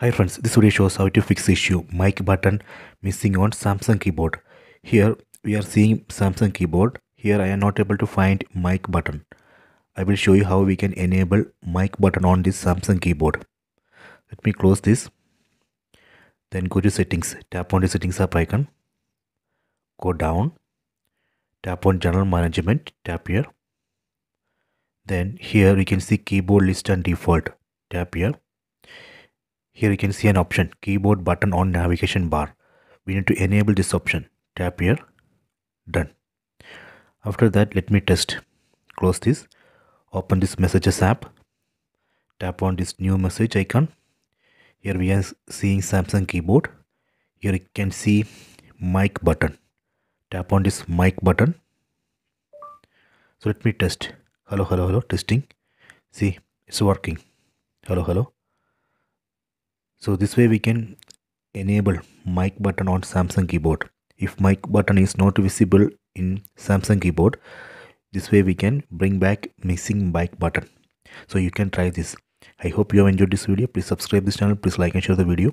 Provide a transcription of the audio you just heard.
Hi friends, this video shows how to fix issue mic button missing on Samsung keyboard. Here we are seeing Samsung keyboard. Here I am not able to find mic button. I will show you how we can enable mic button on this Samsung keyboard. Let me close this. Then go to settings. Tap on the settings app icon. Go down. Tap on general management. Tap here. Then here we can see keyboard list and default. Tap here here you can see an option keyboard button on navigation bar. We need to enable this option. Tap here. Done. After that let me test. Close this. Open this messages app. Tap on this new message icon. Here we are seeing Samsung keyboard. Here you can see mic button. Tap on this mic button. So let me test. Hello, hello, hello. Testing. See, it's working. Hello, hello so this way we can enable mic button on samsung keyboard. If mic button is not visible in samsung keyboard this way we can bring back missing mic button. So you can try this. I hope you have enjoyed this video. Please subscribe this channel. Please like and share the video